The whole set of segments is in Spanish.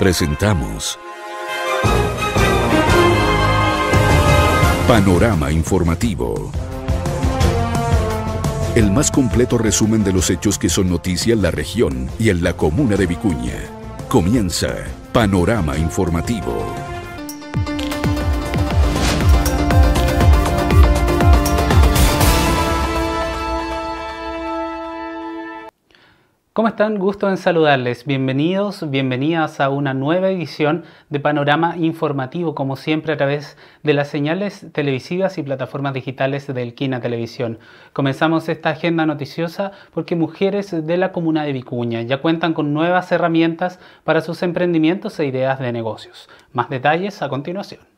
Presentamos Panorama Informativo. El más completo resumen de los hechos que son noticia en la región y en la comuna de Vicuña. Comienza Panorama Informativo. ¿Cómo están? Gusto en saludarles. Bienvenidos, bienvenidas a una nueva edición de Panorama Informativo, como siempre a través de las señales televisivas y plataformas digitales del Quina Televisión. Comenzamos esta agenda noticiosa porque mujeres de la comuna de Vicuña ya cuentan con nuevas herramientas para sus emprendimientos e ideas de negocios. Más detalles a continuación.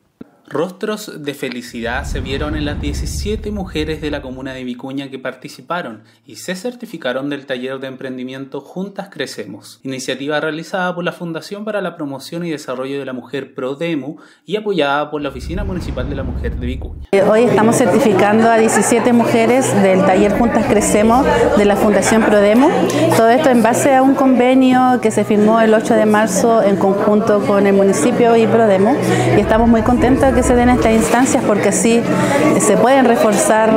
Rostros de felicidad se vieron en las 17 mujeres de la comuna de Vicuña que participaron y se certificaron del taller de emprendimiento Juntas Crecemos, iniciativa realizada por la Fundación para la Promoción y Desarrollo de la Mujer ProDemu y apoyada por la Oficina Municipal de la Mujer de Vicuña. Hoy estamos certificando a 17 mujeres del taller Juntas Crecemos de la Fundación ProDemu. Todo esto en base a un convenio que se firmó el 8 de marzo en conjunto con el municipio y ProDemu y estamos muy contentos que se den estas instancias porque así se pueden reforzar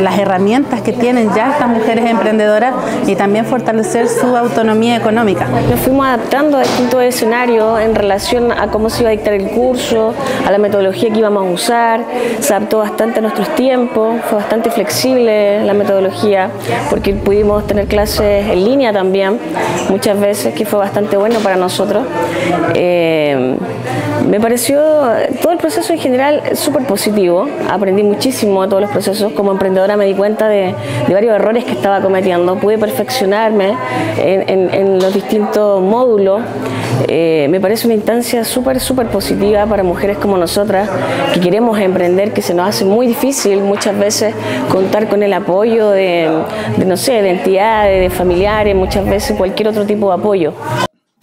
las herramientas que tienen ya estas mujeres emprendedoras y también fortalecer su autonomía económica. Nos fuimos adaptando a distintos escenarios en relación a cómo se iba a dictar el curso, a la metodología que íbamos a usar, se adaptó bastante a nuestros tiempos, fue bastante flexible la metodología porque pudimos tener clases en línea también, muchas veces que fue bastante bueno para nosotros. Eh, me pareció todo el proceso en general súper positivo. Aprendí muchísimo de todos los procesos. Como emprendedora me di cuenta de, varios errores que estaba cometiendo. Pude perfeccionarme en, los distintos módulos. Eh, me parece una instancia súper, súper positiva para mujeres como nosotras que queremos emprender, que se nos hace muy difícil muchas veces contar con el apoyo de, de no sé, de entidades, de familiares, muchas veces cualquier otro tipo de apoyo.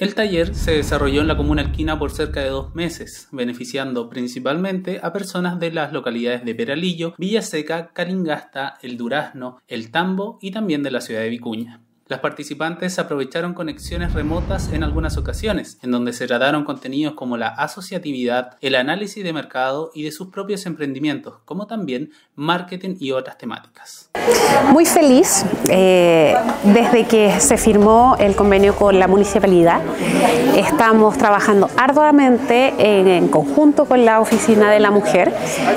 El taller se desarrolló en la comuna alquina por cerca de dos meses, beneficiando principalmente a personas de las localidades de Peralillo, Villaseca, Calingasta, El Durazno, El Tambo y también de la ciudad de Vicuña. Las participantes aprovecharon conexiones remotas en algunas ocasiones, en donde se trataron contenidos como la asociatividad, el análisis de mercado y de sus propios emprendimientos, como también marketing y otras temáticas. Muy feliz eh, desde que se firmó el convenio con la municipalidad. Estamos trabajando arduamente en, conjunto con la Oficina de la Mujer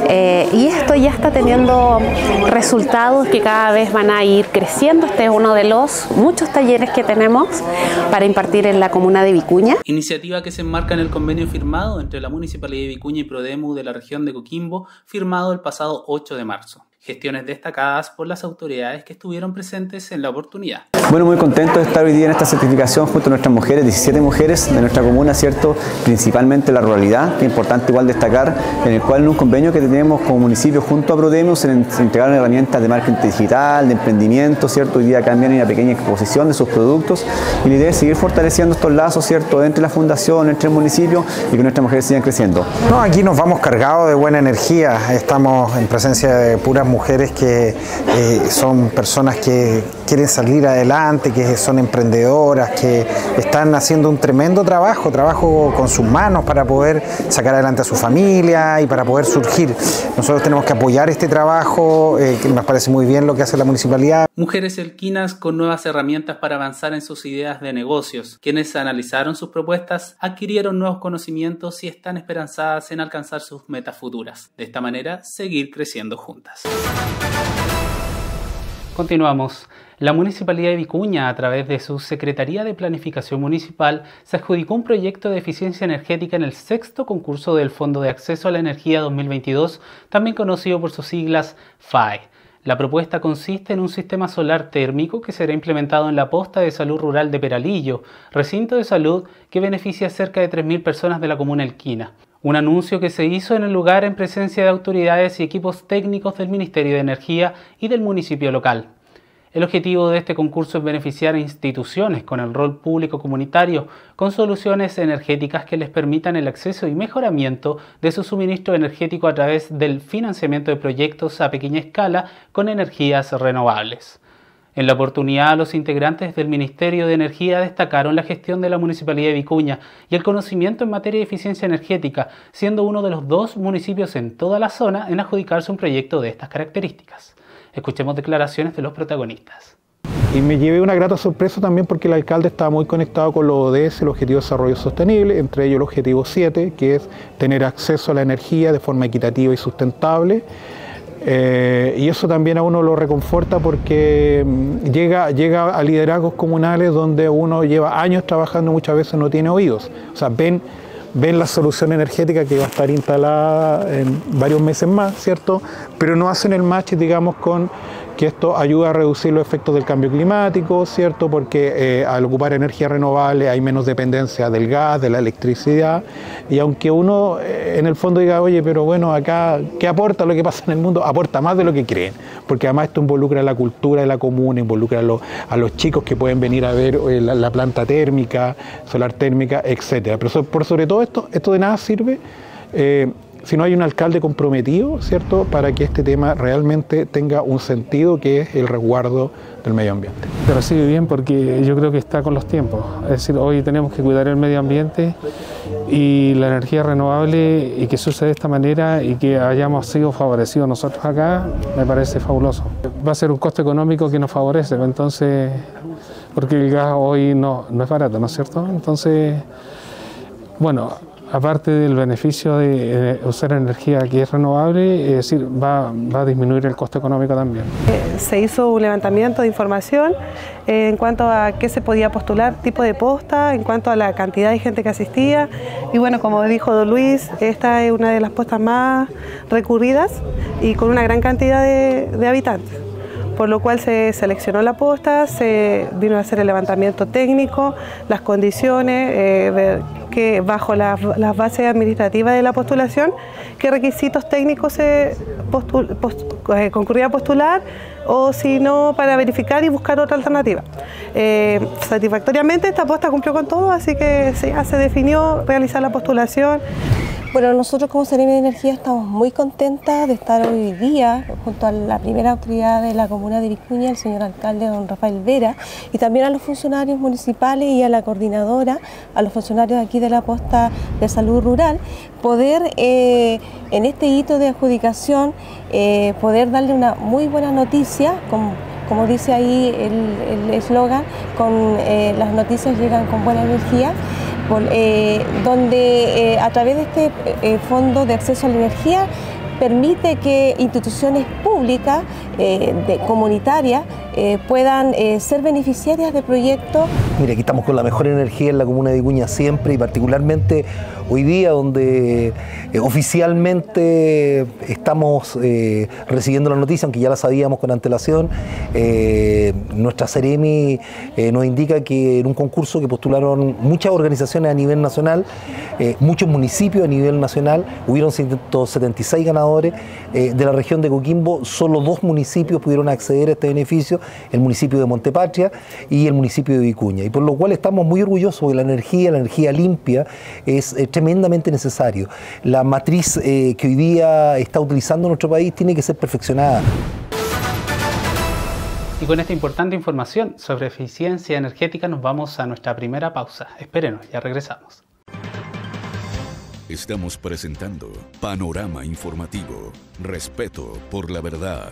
eh, y esto ya está teniendo resultados que cada vez van a ir creciendo. Este es uno de los muchos talleres que tenemos para impartir en la comuna de Vicuña. Iniciativa que se enmarca en el convenio firmado entre la Municipalidad de Vicuña y Prodemu de la región de Coquimbo, firmado el pasado 8 de marzo gestiones destacadas por las autoridades que estuvieron presentes en la oportunidad. Bueno, muy contento de estar hoy día en esta certificación junto a nuestras mujeres, 17 mujeres de nuestra comuna, ¿cierto? Principalmente la ruralidad, que es importante igual destacar, en el cual en un convenio que tenemos como municipio junto a Prodemos se, entregaron herramientas de marketing digital, de emprendimiento, ¿cierto? Hoy día cambian una pequeña exposición de sus productos y la idea es seguir fortaleciendo estos lazos, ¿cierto? Entre la fundación, entre el municipio y que nuestras mujeres sigan creciendo. No, aquí nos vamos cargados de buena energía, estamos en presencia de puras mujeres que eh, son personas que quieren salir adelante, que son emprendedoras, que están haciendo un tremendo trabajo, trabajo con sus manos para poder sacar adelante a su familia y para poder surgir. Nosotros tenemos que apoyar este trabajo, eh, que nos parece muy bien lo que hace la municipalidad. Mujeres elquinas con nuevas herramientas para avanzar en sus ideas de negocios. Quienes analizaron sus propuestas adquirieron nuevos conocimientos y están esperanzadas en alcanzar sus metas futuras. De esta manera, seguir creciendo juntas. Continuamos. La Municipalidad de Vicuña, a través de su Secretaría de Planificación Municipal, se adjudicó un proyecto de eficiencia energética en el sexto concurso del Fondo de Acceso a la Energía 2022, también conocido por sus siglas FAE. La propuesta consiste en un sistema solar térmico que será implementado en la posta de salud rural de Peralillo, recinto de salud que beneficia a cerca de 3.000 personas de la comuna Elquina. Un anuncio que se hizo en el lugar en presencia de autoridades y equipos técnicos del Ministerio de Energía y del municipio local. El objetivo de este concurso es beneficiar a instituciones con el rol público comunitario con soluciones energéticas que les permitan el acceso y mejoramiento de su suministro energético a través del financiamiento de proyectos a pequeña escala con energías renovables. En la oportunidad, los integrantes del Ministerio de Energía destacaron la gestión de la Municipalidad de Vicuña y el conocimiento en materia de eficiencia energética, siendo uno de los dos municipios en toda la zona en adjudicarse un proyecto de estas características. Escuchemos declaraciones de los protagonistas. Y me llevé una grata sorpresa también porque el alcalde estaba muy conectado con los ODS, el Objetivo de Desarrollo Sostenible, entre ellos el Objetivo 7, que es tener acceso a la energía de forma equitativa y sustentable. Eh, y eso también a uno lo reconforta porque mm, llega, llega a liderazgos comunales donde uno lleva años trabajando muchas veces no tiene oídos. O sea, ven, ven la solución energética que va a estar instalada en varios meses más, ¿cierto? Pero no hacen el match, digamos, con que esto ayuda a reducir los efectos del cambio climático, ¿cierto? Porque eh, al ocupar energía renovable hay menos dependencia del gas, de la electricidad, y aunque uno eh, en el fondo diga, oye, pero bueno, acá, ¿qué aporta lo que pasa en el mundo? Aporta más de lo que creen, porque además esto involucra la cultura de la comuna, involucra a, los chicos que pueden venir a ver eh, la, planta térmica, solar térmica, etcétera. Pero por sobre todo esto, esto de nada sirve si no hay un alcalde comprometido, ¿cierto?, para que este tema realmente tenga un sentido que es el resguardo del medio ambiente. Se recibe bien porque yo creo que está con los tiempos. Es decir, hoy tenemos que cuidar el medio ambiente y la energía renovable y que suceda de esta manera y que hayamos sido favorecidos nosotros acá, me parece fabuloso. Va a ser un costo económico que nos favorece, entonces, porque el gas hoy no, no es barato, ¿no es cierto? Entonces, bueno, aparte del beneficio de usar energía que es renovable, es decir, va, a disminuir el costo económico también. Eh, se hizo un levantamiento de información eh, en cuanto a qué se podía postular, tipo de posta, en cuanto a la cantidad de gente que asistía. Y bueno, como dijo don Luis, esta es una de las postas más recurridas y con una gran cantidad de, habitantes por lo cual se seleccionó la posta, se vino a hacer el levantamiento técnico, las condiciones, eh, que bajo las, bases administrativas de la postulación, qué requisitos técnicos se eh, concurría a postular o si no, para verificar y buscar otra alternativa. Eh, satisfactoriamente esta posta cumplió con todo, así que ya se definió realizar la postulación. Bueno, nosotros como Seremi de Energía estamos muy contentas de estar hoy día junto a la primera autoridad de la comuna de Vicuña, el señor alcalde don Rafael Vera, y también a los funcionarios municipales y a la coordinadora, a los funcionarios aquí de la posta de salud rural, poder eh, en este hito de adjudicación, eh, poder darle una muy buena noticia, como dice ahí el eslogan, con eh, las noticias llegan con buena energía. Donde a través de este fondo de acceso a la energía permite que instituciones públicas, de, comunitarias, puedan ser beneficiarias de proyectos. Mire, aquí estamos con la mejor energía en la comuna de Vicuña siempre y particularmente hoy día donde eh, oficialmente estamos eh, recibiendo la noticia, aunque ya la sabíamos con antelación, eh, nuestra Ceremi nos indica que en un concurso que postularon muchas organizaciones a nivel nacional, muchos municipios a nivel nacional, hubieron 176 ganadores de la región de Coquimbo, solo dos municipios pudieron acceder a este beneficio, el municipio de Montepatria y el municipio de Vicuña, y por lo cual estamos muy orgullosos de la energía, la energía limpia es tremendamente necesario. La matriz eh, que hoy día está utilizando nuestro país tiene que ser perfeccionada. Y con esta importante información sobre eficiencia energética nos vamos a nuestra primera pausa. Espérenos, ya regresamos. Estamos presentando Panorama Informativo. Respeto por la verdad.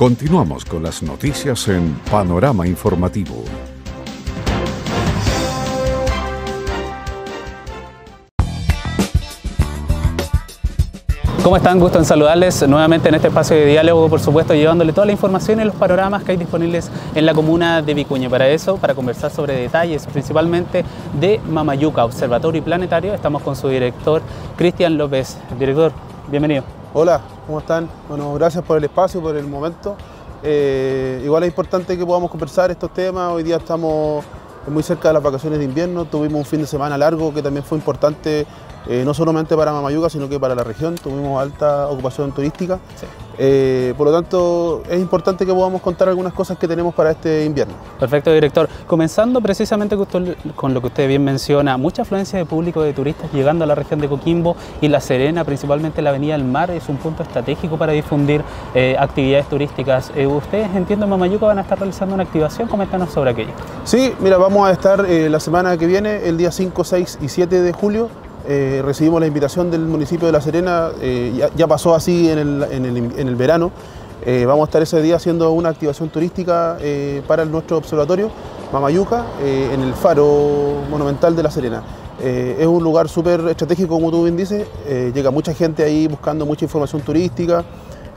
Continuamos con las noticias en Panorama Informativo. ¿Cómo están? Gusto en saludarles nuevamente en este espacio de diálogo, por supuesto, llevándole toda la información y los panoramas que hay disponibles en la comuna de Vicuña. Para eso, para conversar sobre detalles principalmente de Mamayuca, Observatorio Planetario, estamos con su director, Cristian López. Director, bienvenido. Hola, ¿cómo están? Bueno, gracias por el espacio, por el momento. Eh, igual es importante que podamos conversar estos temas. Hoy día estamos muy cerca de las vacaciones de invierno. Tuvimos un fin de semana largo que también fue importante eh, no solamente para Mamayuca, sino que para la región. Tuvimos alta ocupación turística. Eh, por lo tanto, es importante que podamos contar algunas cosas que tenemos para este invierno. Perfecto, director. Comenzando precisamente con lo que usted bien menciona, mucha afluencia de público de turistas llegando a la región de Coquimbo y La Serena, principalmente la Avenida del Mar, es un punto estratégico para difundir eh, actividades turísticas. ustedes, entiendo, en Mamayuca van a estar realizando una activación. Coméntanos sobre aquello. Sí, mira, vamos a estar la semana que viene, el día 5, 6 y 7 de julio, eh, recibimos la invitación del municipio de La Serena, eh, ya, pasó así en el, verano. Eh, vamos a estar ese día haciendo una activación turística para nuestro observatorio, Mamayuca, en el faro monumental de La Serena. es un lugar súper estratégico, como tú bien dices, llega mucha gente ahí buscando mucha información turística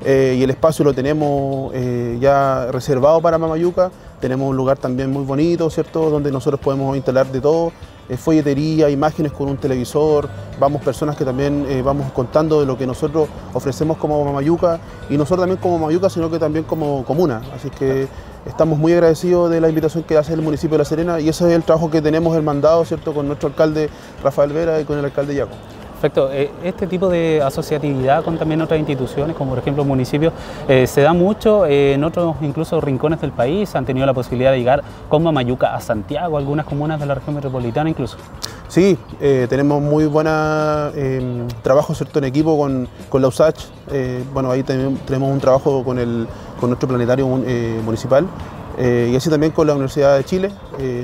y el espacio lo tenemos ya reservado para Mamayuca. Tenemos un lugar también muy bonito, ¿cierto?, donde nosotros podemos instalar de todo eh, folletería, imágenes con un televisor, vamos personas que también eh, vamos contando de lo que nosotros ofrecemos como Mamayuca y no solo también como Mamayuca, sino que también como comuna. Así que estamos muy agradecidos de la invitación que hace el municipio de La Serena y ese es el trabajo que tenemos el mandado, ¿cierto?, con nuestro alcalde Rafael Vera y con el alcalde Yaco. Perfecto. Eh, este tipo de asociatividad con también otras instituciones, como por ejemplo municipios, eh, se da mucho en otros incluso rincones del país. Han tenido la posibilidad de llegar con Mamayuca a Santiago, algunas comunas de la región metropolitana incluso. Sí, eh, tenemos muy buen trabajo ¿cierto? en equipo con, con la USACH. bueno, ahí tenemos un trabajo con, el, con nuestro planetario municipal y así también con la Universidad de Chile.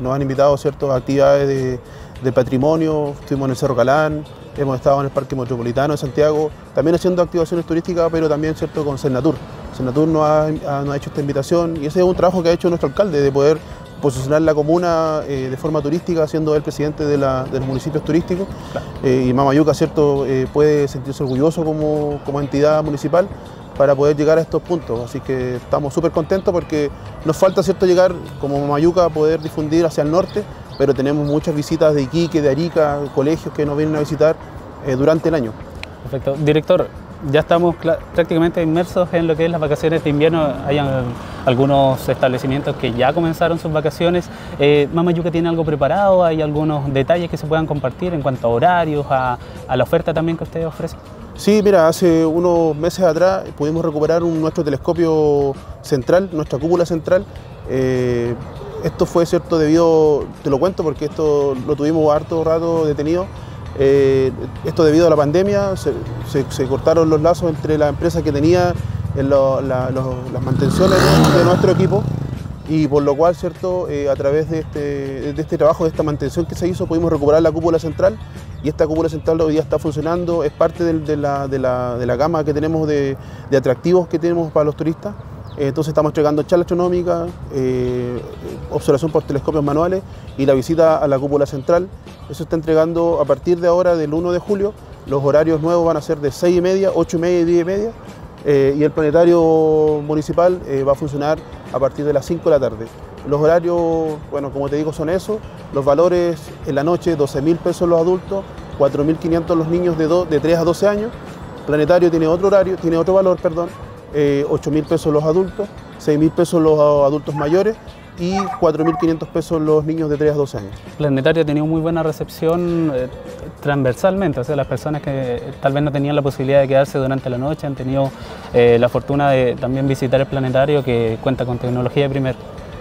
nos han invitado ¿cierto? a actividades de, de patrimonio, estuvimos en el Cerro Calán, hemos estado en el Parque Metropolitano de Santiago, también haciendo activaciones turísticas, pero también cierto con Senatur. Senatur nos ha, hecho esta invitación y ese es un trabajo que ha hecho nuestro alcalde de poder posicionar la comuna eh, de forma turística, siendo el presidente de, los municipios turísticos. Eh, y Mamayuca cierto, eh, puede sentirse orgulloso como, como entidad municipal para poder llegar a estos puntos. Así que estamos súper contentos porque nos falta cierto llegar como Mamayuca a poder difundir hacia el norte pero tenemos muchas visitas de Iquique, de Arica, colegios que nos vienen a visitar eh, durante el año. Perfecto. Director, ya estamos prácticamente inmersos en lo que es las vacaciones de invierno. Hay algunos establecimientos que ya comenzaron sus vacaciones. Eh, Mamayuca tiene algo preparado, hay algunos detalles que se puedan compartir en cuanto a horarios, a, la oferta también que ustedes ofrecen. Sí, mira, hace unos meses atrás pudimos recuperar nuestro telescopio central, nuestra cúpula central. Eh, esto fue cierto debido, te lo cuento porque esto lo tuvimos harto rato detenido. Eh, esto debido a la pandemia, se, cortaron los lazos entre la empresa que tenía en las mantenciones de, nuestro equipo y por lo cual, cierto, eh, a través de este, de este trabajo, de esta mantención que se hizo, pudimos recuperar la cúpula central y esta cúpula central hoy día está funcionando, es parte de, la, gama que tenemos de atractivos que tenemos para los turistas. Entonces estamos entregando charla astronómica, eh, observación por telescopios manuales y la visita a la cúpula central. Eso está entregando a partir de ahora, del 1 de julio. Los horarios nuevos van a ser de 6 y media, 8 y media y 10 y media. Eh, y el planetario municipal eh, va a funcionar a partir de las 5 de la tarde. Los horarios, bueno, como te digo, son esos. Los valores en la noche, 12 mil pesos los adultos, 4.500 los niños de, de 3 a 12 años. Planetario tiene otro horario, tiene otro valor, perdón, eh, 8 mil pesos los adultos, 6 mil pesos los adultos mayores y 4.500 pesos los niños de 3 a 12 años. Planetario ha tenido muy buena recepción eh, transversalmente, o sea, las personas que tal vez no tenían la posibilidad de quedarse durante la noche han tenido eh, la fortuna de también visitar el planetario que cuenta con tecnología de primer.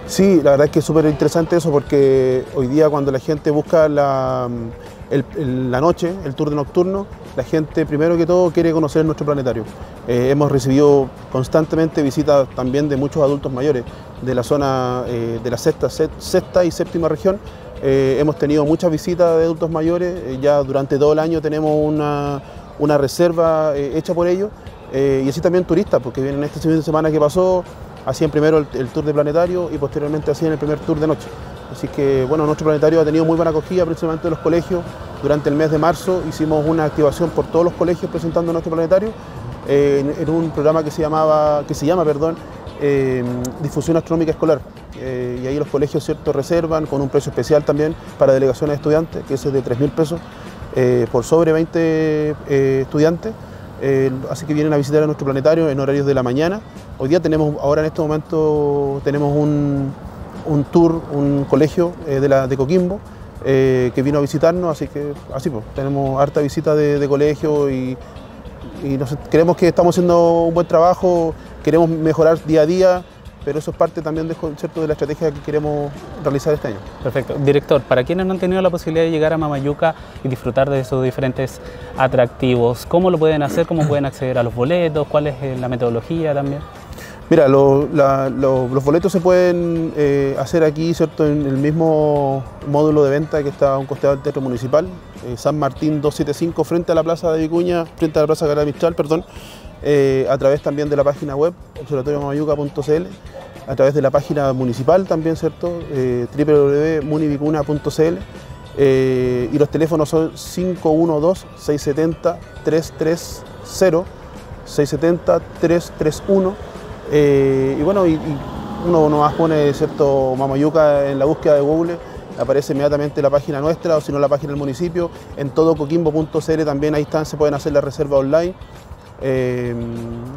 Sí, la verdad es que es súper interesante eso porque hoy día cuando la gente busca la, la noche, el tour de nocturno, la gente primero que todo quiere conocer nuestro planetario. Eh, hemos recibido constantemente visitas también de muchos adultos mayores de la zona eh, de la sexta, sexta y séptima región. Eh, hemos tenido muchas visitas de adultos mayores, ya durante todo el año tenemos una, reserva hecha por ellos y así también turistas, porque vienen este fin de semana que pasó, hacían primero el, tour de planetario y posteriormente hacían el primer tour de noche. Así que bueno, nuestro planetario ha tenido muy buena acogida, principalmente de los colegios, durante el mes de marzo hicimos una activación por todos los colegios presentando nuestro planetario eh, en, un programa que se, llamaba, que se llama perdón, eh, Difusión Astronómica Escolar. y ahí los colegios ¿cierto? reservan con un precio especial también para delegaciones de estudiantes, que es de 3 mil pesos por sobre 20 estudiantes. así que vienen a visitar a nuestro planetario en horarios de la mañana. Hoy día tenemos, ahora en este momento, tenemos un, un tour, un colegio de, la, de Coquimbo, eh, que vino a visitarnos, así que así pues, tenemos harta visita de, colegio y, creemos que estamos haciendo un buen trabajo, queremos mejorar día a día, pero eso es parte también de, ¿cierto? de la estrategia que queremos realizar este año. Perfecto. Director, para quienes no han tenido la posibilidad de llegar a Mamayuca y disfrutar de sus diferentes atractivos, ¿cómo lo pueden hacer? ¿Cómo pueden acceder a los boletos? ¿Cuál es eh, la metodología también? Mira, los boletos se pueden eh, hacer aquí, ¿cierto? En el mismo módulo de venta que está a un costado del Teatro Municipal, eh, San Martín 275, frente a la Plaza de Vicuña, frente a la Plaza Mistral, perdón, eh, a través también de la página web, observatoriomamayuca.cl, a través de la página municipal también, ¿cierto? www.munivicuna.cl y los teléfonos son 512-670-330, 670-331 eh, y bueno, y, uno nomás pone cierto Mamayuca en la búsqueda de Google, aparece inmediatamente la página nuestra o si no la página del municipio. En todo coquimbo.cl también ahí están, se pueden hacer la reserva online. Eh,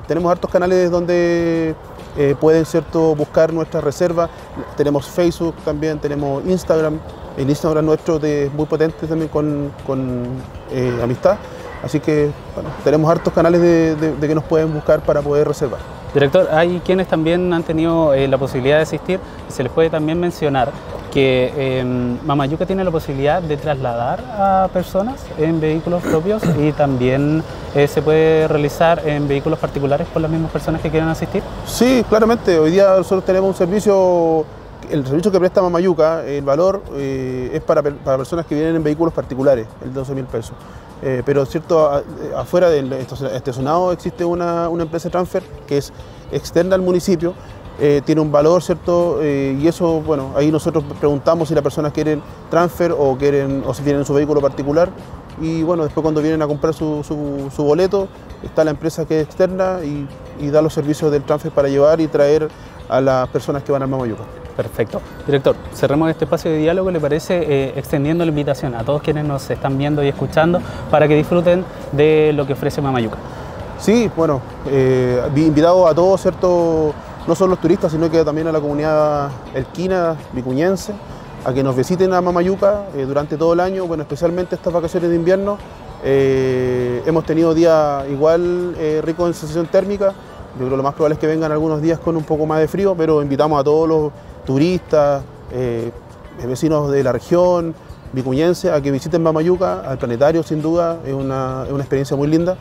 tenemos hartos canales donde eh, pueden cierto buscar nuestras reservas. Tenemos Facebook también, tenemos Instagram. El Instagram nuestro es muy potente también con, amistad. Así que tenemos hartos canales de que nos pueden buscar para poder reservar. Director, hay quienes también han tenido eh, la posibilidad de asistir se les puede también mencionar que eh, Mamayuca tiene la posibilidad de trasladar a personas en vehículos propios y también eh, se puede realizar en vehículos particulares por las mismas personas que quieran asistir. Sí, claramente. Hoy día nosotros tenemos un servicio, el servicio que presta Mamayuca, el valor es para, personas que vienen en vehículos particulares, el 12 mil pesos. Eh, pero cierto, eh, afuera del estacionado existe una, empresa de transfer que es externa al municipio, eh, tiene un valor, ¿cierto? y eso, bueno, ahí nosotros preguntamos si las personas quieren transfer o, quieren, o si tienen su vehículo particular. Y bueno, después cuando vienen a comprar su, boleto, está la empresa que es externa y, y, da los servicios del transfer para llevar y traer a las personas que van al Mamayuca. Perfecto. Director, cerremos este espacio de diálogo, ¿le parece? Eh, extendiendo la invitación a todos quienes nos están viendo y escuchando para que disfruten de lo que ofrece Mamayuca. Sí, bueno, eh, invitado a todos, ¿cierto? No solo los turistas, sino que también a la comunidad elquina, vicuñense, a que nos visiten a Mamayuca eh, durante todo el año, bueno, especialmente estas vacaciones de invierno. hemos tenido días igual ricos en sensación térmica. Yo creo que lo más probable es que vengan algunos días con un poco más de frío, pero invitamos a todos los turistas, eh, vecinos de la región, vicuñense, a que visiten Mamayuca, al planetario sin duda, es una, experiencia muy linda.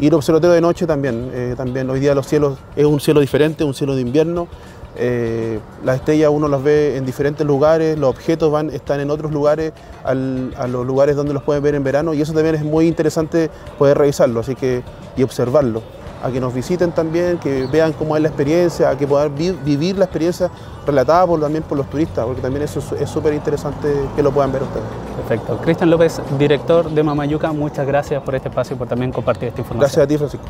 Ir observatorio de noche también, eh, también hoy día los cielos es un cielo diferente, un cielo de invierno. Eh, las estrellas uno las ve en diferentes lugares, los objetos van, están en otros lugares, a los lugares donde los pueden ver en verano y eso también es muy interesante poder revisarlo así que, y observarlo a que nos visiten también, que vean cómo es la experiencia, a que puedan vivir la experiencia relatada por, también por los turistas, porque también eso es súper interesante que lo puedan ver ustedes. Perfecto. Cristian López, director de Mamayuca, muchas gracias por este espacio y por también compartir esta información. Gracias a ti, Francisco.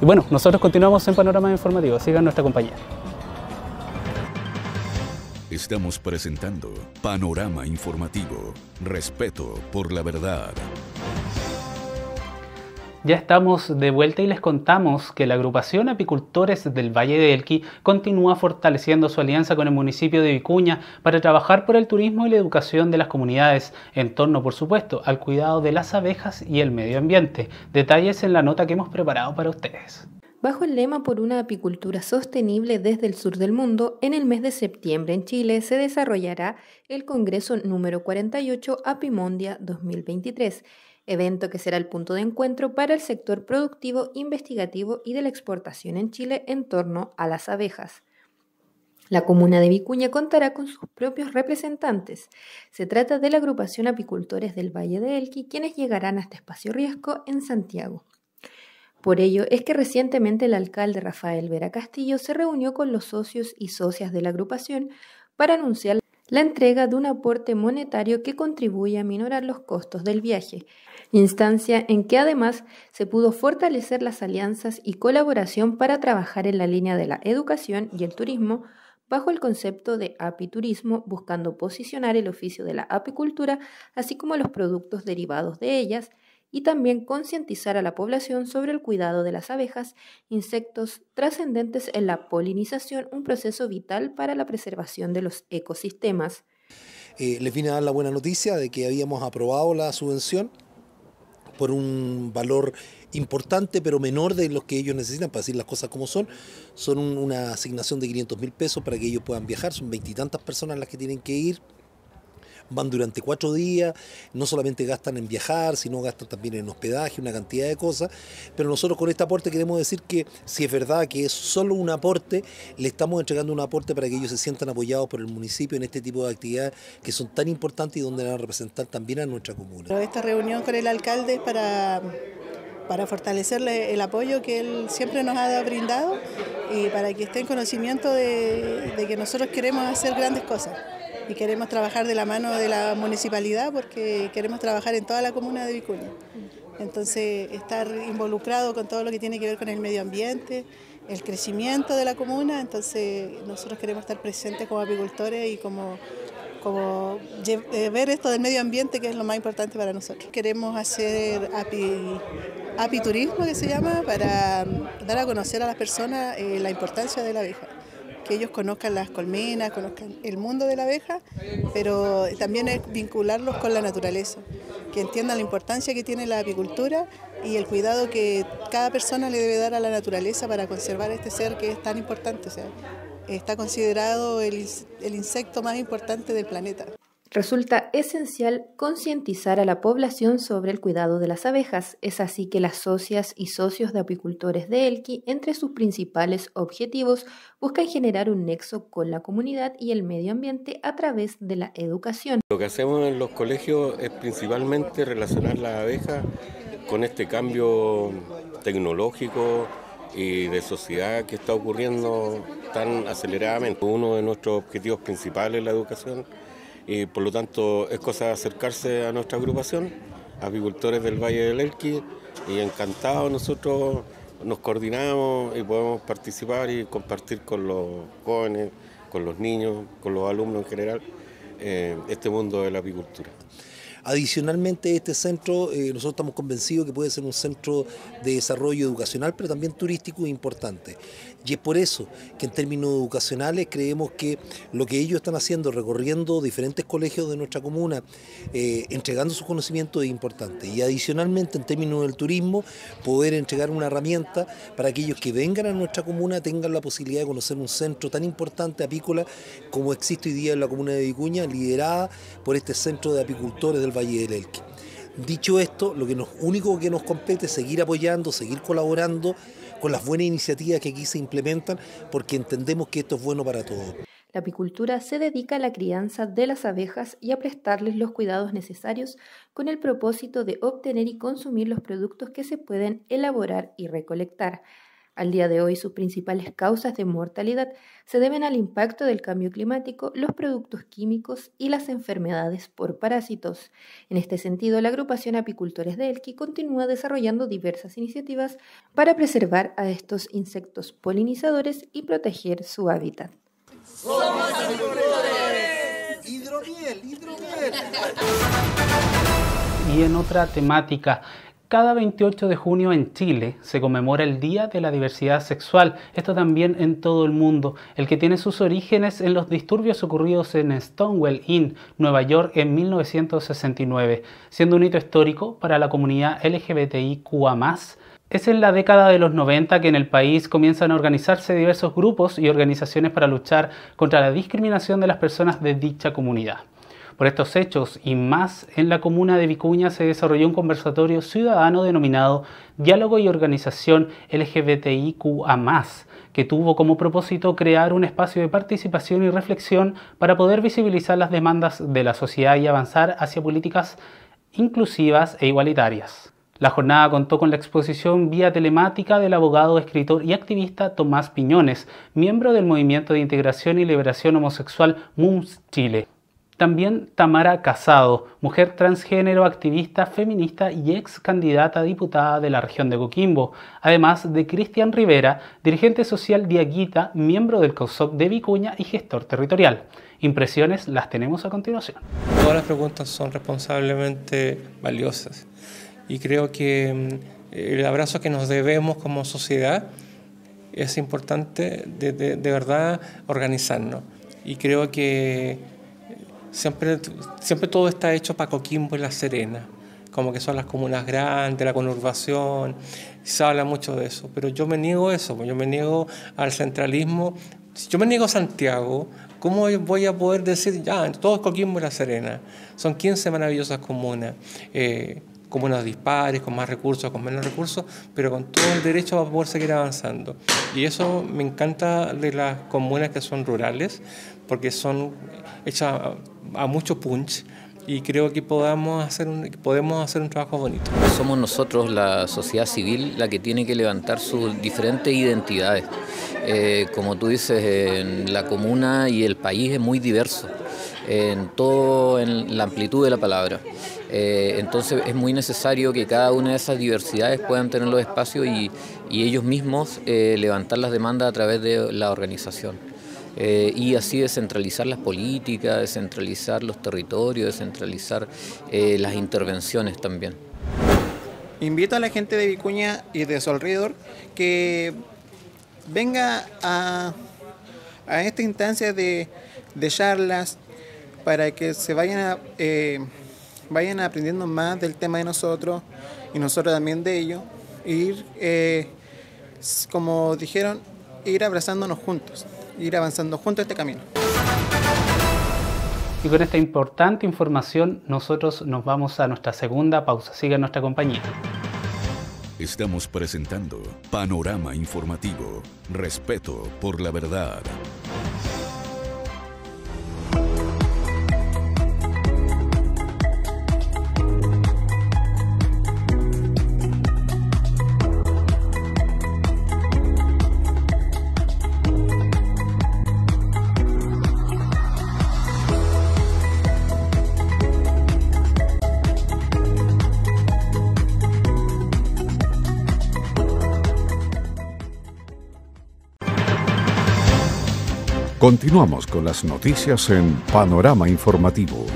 Y bueno, nosotros continuamos en Panorama Informativo. Sigan nuestra compañía. Estamos presentando Panorama Informativo. Respeto por la verdad. Ya estamos de vuelta y les contamos que la agrupación Apicultores del Valle de Elqui continúa fortaleciendo su alianza con el municipio de Vicuña para trabajar por el turismo y la educación de las comunidades, en torno, por supuesto, al cuidado de las abejas y el medio ambiente. Detalles en la nota que hemos preparado para ustedes. Bajo el lema por una apicultura sostenible desde el sur del mundo, en el mes de septiembre en Chile se desarrollará el Congreso número 48 Apimondia 2023 evento que será el punto de encuentro para el sector productivo, investigativo y de la exportación en Chile en torno a las abejas. La comuna de Vicuña contará con sus propios representantes. Se trata de la agrupación Apicultores del Valle de Elqui, quienes llegarán a este espacio riesgo en Santiago. Por ello es que recientemente el alcalde Rafael Vera Castillo se reunió con los socios y socias de la agrupación para anunciar la entrega de un aporte monetario que contribuye a minorar los costos del viaje, instancia en que además se pudo fortalecer las alianzas y colaboración para trabajar en la línea de la educación y el turismo bajo el concepto de apiturismo, buscando posicionar el oficio de la apicultura, así como los productos derivados de ellas, y también concientizar a la población sobre el cuidado de las abejas, insectos trascendentes en la polinización, un proceso vital para la preservación de los ecosistemas. Eh, les vine a dar la buena noticia de que habíamos aprobado la subvención por un valor importante pero menor de lo que ellos necesitan para decir las cosas como son. Son una asignación de 500 mil pesos para que ellos puedan viajar, son veintitantas personas las que tienen que ir van durante cuatro días, no solamente gastan en viajar, sino gastan también en hospedaje, una cantidad de cosas, pero nosotros con este aporte queremos decir que si es verdad que es solo un aporte, le estamos entregando un aporte para que ellos se sientan apoyados por el municipio en este tipo de actividades que son tan importantes y donde van a representar también a nuestra comuna. Esta reunión con el alcalde es para para fortalecerle el apoyo que él siempre nos ha brindado y para que esté en conocimiento de, de que nosotros queremos hacer grandes cosas y queremos trabajar de la mano de la municipalidad porque queremos trabajar en toda la comuna de Vicuña. Entonces, estar involucrado con todo lo que tiene que ver con el medio ambiente, el crecimiento de la comuna, entonces nosotros queremos estar presentes como apicultores y como, como eh, ver esto del medio ambiente que es lo más importante para nosotros. Queremos hacer apiturismo, que se llama, para dar a conocer a las personas eh, la importancia de la abeja que ellos conozcan las colmenas, conozcan el mundo de la abeja, pero también es vincularlos con la naturaleza, que entiendan la importancia que tiene la apicultura y el cuidado que cada persona le debe dar a la naturaleza para conservar este ser que es tan importante. O sea, está considerado el, el insecto más importante del planeta. Resulta esencial concientizar a la población sobre el cuidado de las abejas. Es así que las socias y socios de apicultores de Elqui, entre sus principales objetivos, buscan generar un nexo con la comunidad y el medio ambiente a través de la educación. Lo que hacemos en los colegios es principalmente relacionar las abejas con este cambio tecnológico y de sociedad que está ocurriendo tan aceleradamente. Uno de nuestros objetivos principales es la educación y por lo tanto es cosa de acercarse a nuestra agrupación, apicultores del Valle del Elqui, y encantados nosotros nos coordinamos y podemos participar y compartir con los jóvenes, con los niños, con los alumnos en general, eh, este mundo de la apicultura. Adicionalmente, este centro, eh, nosotros estamos convencidos que puede ser un centro de desarrollo educacional, pero también turístico importante. Y es por eso que en términos educacionales creemos que lo que ellos están haciendo, recorriendo diferentes colegios de nuestra comuna, eh, entregando sus conocimientos es importante. Y adicionalmente en términos del turismo, poder entregar una herramienta para aquellos que vengan a nuestra comuna tengan la posibilidad de conocer un centro tan importante apícola como existe hoy día en la comuna de Vicuña, liderada por este centro de apicultores del Valle del Elqui. Dicho esto, lo que nos, único que nos compete es seguir apoyando, seguir colaborando con las buenas iniciativas que aquí se implementan, porque entendemos que esto es bueno para todos. La apicultura se dedica a la crianza de las abejas y a prestarles los cuidados necesarios con el propósito de obtener y consumir los productos que se pueden elaborar y recolectar. Al día de hoy, sus principales causas de mortalidad se deben al impacto del cambio climático, los productos químicos y las enfermedades por parásitos. En este sentido, la agrupación Apicultores de Elqui continúa desarrollando diversas iniciativas para preservar a estos insectos polinizadores y proteger su hábitat. ¡Somos apicultores! ¡Hidromiel, hidromiel! Y en otra temática, cada 28 de junio en Chile se conmemora el Día de la Diversidad Sexual, esto también en todo el mundo, el que tiene sus orígenes en los disturbios ocurridos en Stonewall Inn, Nueva York, en 1969, siendo un hito histórico para la comunidad LGBTIQA+. Es en la década de los 90 que en el país comienzan a organizarse diversos grupos y organizaciones para luchar contra la discriminación de las personas de dicha comunidad. Por estos hechos y más, en la comuna de Vicuña se desarrolló un conversatorio ciudadano denominado Diálogo y Organización LGBTIQA, que tuvo como propósito crear un espacio de participación y reflexión para poder visibilizar las demandas de la sociedad y avanzar hacia políticas inclusivas e igualitarias. La jornada contó con la exposición vía telemática del abogado, escritor y activista Tomás Piñones, miembro del Movimiento de Integración y Liberación Homosexual MUMS Chile También Tamara Casado, mujer transgénero, activista, feminista y ex candidata a diputada de la región de Coquimbo, además de Cristian Rivera, dirigente social diaguita, miembro del COSOC de Vicuña y gestor territorial. Impresiones las tenemos a continuación. Todas las preguntas son responsablemente valiosas y creo que mm, el abrazo que nos debemos como sociedad es importante de, de verdad organizarnos y creo que Siempre, siempre todo está hecho para Coquimbo y La Serena, como que son las comunas grandes, la conurbación, se habla mucho de eso, pero yo me niego a eso, yo me niego al centralismo. Si yo me niego a Santiago, ¿cómo voy a poder decir, ya, todo es Coquimbo y La Serena? Son 15 maravillosas comunas. Eh, comunas dispares, con más recursos, con menos recursos, pero con todo el derecho a poder seguir avanzando. Y eso me encanta de las comunas que son rurales, porque son hechas a, mucho punch y creo que podamos hacer podemos hacer un trabajo bonito. Somos nosotros, la sociedad civil, la que tiene que levantar sus diferentes identidades. Eh, como tú dices, la comuna y el país es muy diverso, en todo, en la amplitud de la palabra. Eh, entonces es muy necesario que cada una de esas diversidades puedan tener los espacios y, ellos mismos eh, levantar las demandas a través de la organización. Eh, y así descentralizar las políticas, descentralizar los territorios, descentralizar eh, las intervenciones también. Invito a la gente de Vicuña y de su alrededor que venga a, esta instancia de, charlas para que se vayan, eh, vayan aprendiendo más del tema de nosotros y nosotros también de ello. Ir, como dijeron, ir abrazándonos juntos ir avanzando junto a este camino. Y con esta importante información nosotros nos vamos a nuestra segunda pausa. Siga nuestra compañía. Estamos presentando Panorama Informativo. Respeto por la verdad. Continuamos con las noticias en Panorama Informativo.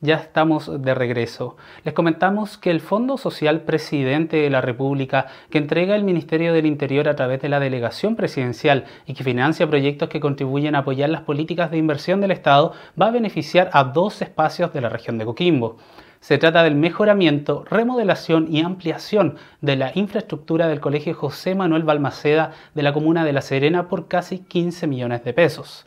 Ya estamos de regreso. Les comentamos que el Fondo Social Presidente de la República, que entrega el Ministerio del Interior a través de la Delegación Presidencial y que financia proyectos que contribuyen a apoyar las políticas de inversión del Estado, va a beneficiar a dos espacios de la región de Coquimbo. Se trata del mejoramiento, remodelación y ampliación de la infraestructura del Colegio José Manuel Balmaceda de la comuna de La Serena por casi 15 millones de pesos.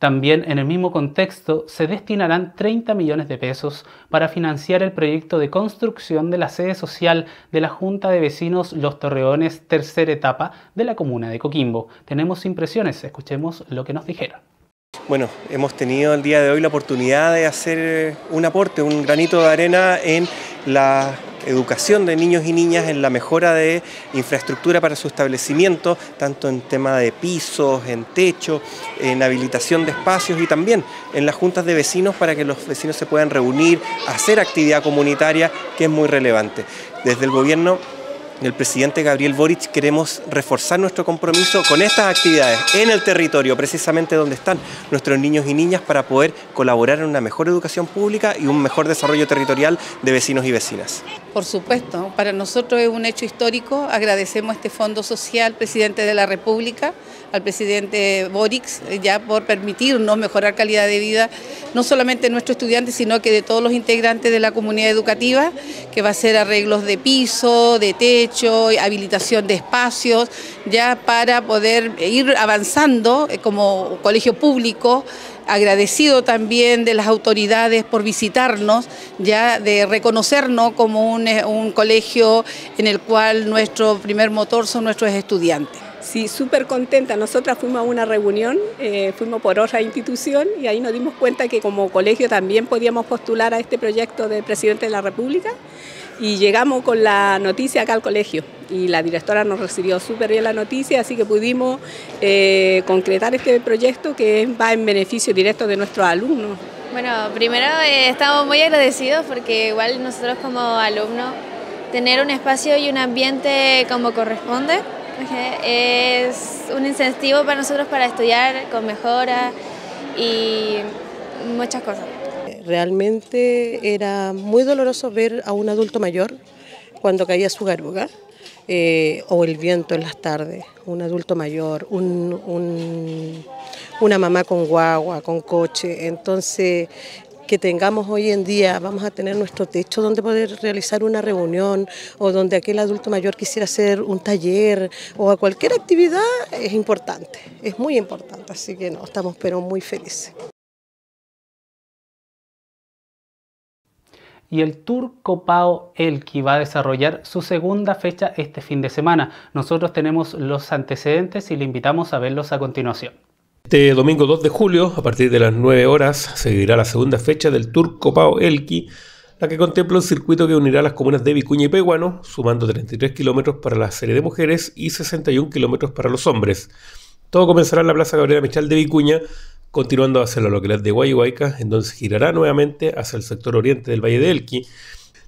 También en el mismo contexto se destinarán 30 millones de pesos para financiar el proyecto de construcción de la sede social de la Junta de Vecinos Los Torreones, tercera etapa de la comuna de Coquimbo. Tenemos impresiones, escuchemos lo que nos dijeron. Bueno, hemos tenido el día de hoy la oportunidad de hacer un aporte, un granito de arena en la educación de niños y niñas, en la mejora de infraestructura para su establecimiento, tanto en tema de pisos, en techo, en habilitación de espacios y también en las juntas de vecinos para que los vecinos se puedan reunir, hacer actividad comunitaria, que es muy relevante. Desde el gobierno el presidente Gabriel Boric queremos reforzar nuestro compromiso con estas actividades en el territorio, precisamente donde están nuestros niños y niñas, para poder colaborar en una mejor educación pública y un mejor desarrollo territorial de vecinos y vecinas. Por supuesto, para nosotros es un hecho histórico. Agradecemos este Fondo Social, presidente de la República, al presidente Boric, ya por permitirnos mejorar calidad de vida, no solamente de nuestros estudiantes, sino que de todos los integrantes de la comunidad educativa, que va a ser arreglos de piso, de techo, habilitación de espacios, ya para poder ir avanzando eh, como colegio público agradecido también de las autoridades por visitarnos, ya de reconocernos como un, un, colegio en el cual nuestro primer motor son nuestros estudiantes. Sí, súper contenta. Nosotras fuimos a una reunión, eh, fuimos por otra institución y ahí nos dimos cuenta que como colegio también podíamos postular a este proyecto de presidente de la República y llegamos con la noticia acá al colegio y la directora nos recibió súper bien la noticia, así que pudimos eh, concretar este proyecto que va en beneficio directo de nuestros alumnos. Bueno, primero eh, estamos muy agradecidos porque igual nosotros como alumnos tener un espacio y un ambiente como corresponde es un incentivo para nosotros para estudiar con mejora y muchas cosas. Realmente era muy doloroso ver a un adulto mayor cuando caía su garuga eh, o el viento en las tardes, un adulto mayor, una mamá con guagua, con coche. Entonces que tengamos hoy en día, vamos a tener nuestro techo donde poder realizar una reunión o donde aquel adulto mayor quisiera hacer un taller o a cualquier actividad, es importante, es muy importante, así que no, estamos pero muy felices. Y el Tour Copao Elqui va a desarrollar su segunda fecha este fin de semana. Nosotros tenemos los antecedentes y le invitamos a verlos a continuación. Este domingo 2 de julio, a partir de las 9 horas, se vivirá la segunda fecha del Tour Copao Elqui, la que contempla un circuito que unirá las comunas de Vicuña y Peguano, sumando 33 kilómetros para la serie de mujeres y 61 kilómetros para los hombres. Todo comenzará en la Plaza Gabriela Michal de Vicuña, continuando hacia la localidad de Guayhuayca, en donde se girará nuevamente hacia el sector oriente del Valle de Elqui.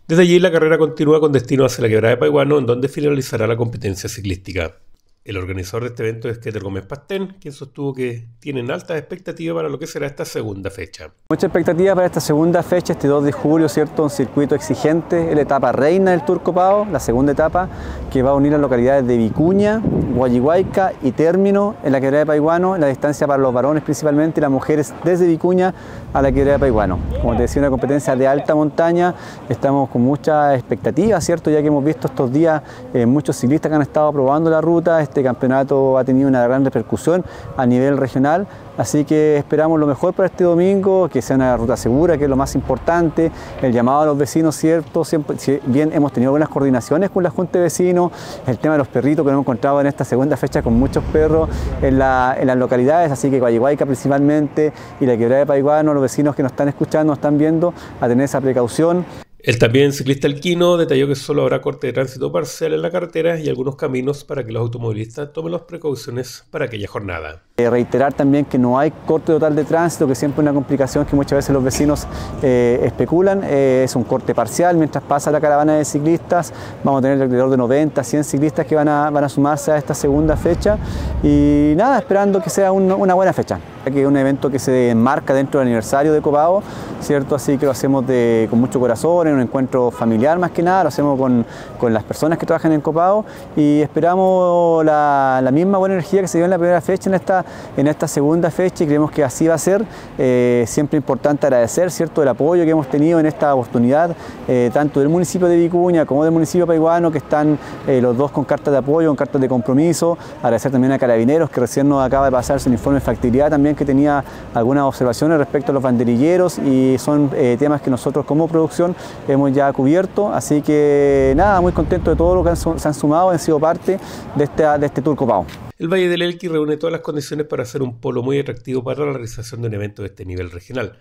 Desde allí la carrera continúa con destino hacia la quebrada de Paiguano, en donde finalizará la competencia ciclística. El organizador de este evento es Keter Gómez Pastén, quien sostuvo que tienen altas expectativas para lo que será esta segunda fecha. Mucha expectativa para esta segunda fecha, este 2 de julio, ¿cierto? Un circuito exigente, la etapa reina del Tour Copao, la segunda etapa, que va a unir las localidades de Vicuña, Guayihuayca y Término en la quebrada de Paiguano, la distancia para los varones principalmente y las mujeres desde Vicuña a la quebrada de Paiguano. Como te decía, una competencia de alta montaña, estamos con mucha expectativa, ¿cierto? Ya que hemos visto estos días eh, muchos ciclistas que han estado probando la ruta, este campeonato ha tenido una gran repercusión a nivel regional, así que esperamos lo mejor para este domingo, que sea una ruta segura, que es lo más importante, el llamado a los vecinos, ¿cierto? Siempre, si bien hemos tenido buenas coordinaciones con la Junta de Vecinos, el tema de los perritos que hemos encontrado en esta segunda fecha con muchos perros en, las localidades, así que Guayihuayca principalmente y la quebrada de Paiguano, los vecinos que nos están escuchando, nos están viendo, a tener esa precaución. El también ciclista alquino detalló que solo habrá corte de tránsito parcial en la carretera y algunos caminos para que los automovilistas tomen las precauciones para aquella jornada. Eh, reiterar también que no hay corte total de tránsito, que siempre es una complicación que muchas veces los vecinos eh, especulan. Eh, es un corte parcial mientras pasa la caravana de ciclistas. Vamos a tener alrededor de 90, 100 ciclistas que van a, van a sumarse a esta segunda fecha. Y nada, esperando que sea una buena fecha que es un evento que se enmarca dentro del aniversario de Copao, ¿cierto? Así que lo hacemos con mucho corazón, en un encuentro familiar más que nada, lo hacemos con, con las personas que trabajan en Copao y esperamos la, la, misma buena energía que se dio en la primera fecha en esta, en esta segunda fecha y creemos que así va a ser. Eh, siempre importante agradecer, ¿cierto?, el apoyo que hemos tenido en esta oportunidad, eh, tanto del municipio de Vicuña como del municipio paiguano, que están eh, los dos con cartas de apoyo, con cartas de compromiso. Agradecer también a Carabineros, que recién nos acaba de pasar su informe de factibilidad también que tenía algunas observaciones respecto a los banderilleros y son eh, temas que nosotros como producción hemos ya cubierto, así que nada, muy contento de todo lo que se han sumado, han sido parte de este, de este Tour Copao. El Valle del Elqui reúne todas las condiciones para ser un polo muy atractivo para la realización de un evento de este nivel regional.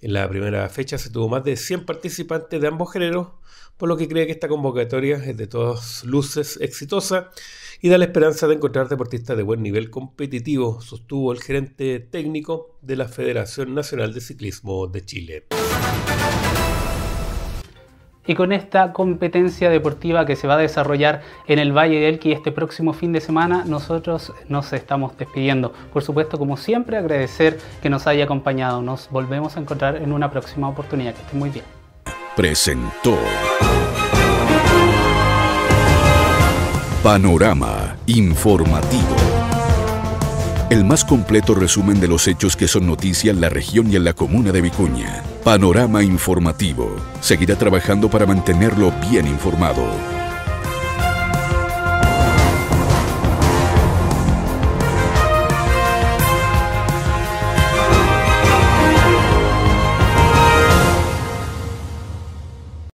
En la primera fecha se tuvo más de 100 participantes de ambos géneros, por lo que cree que esta convocatoria es de todas luces exitosa y da la esperanza de encontrar deportistas de buen nivel competitivo, sostuvo el gerente técnico de la Federación Nacional de Ciclismo de Chile. Y con esta competencia deportiva que se va a desarrollar en el Valle del Elqui este próximo fin de semana, nosotros nos estamos despidiendo. Por supuesto, como siempre, agradecer que nos haya acompañado. Nos volvemos a encontrar en una próxima oportunidad. Que esté muy bien. Presentó. Panorama Informativo. El más completo resumen de los hechos que son noticia en la región y en la comuna de Vicuña. Panorama Informativo. Seguirá trabajando para mantenerlo bien informado.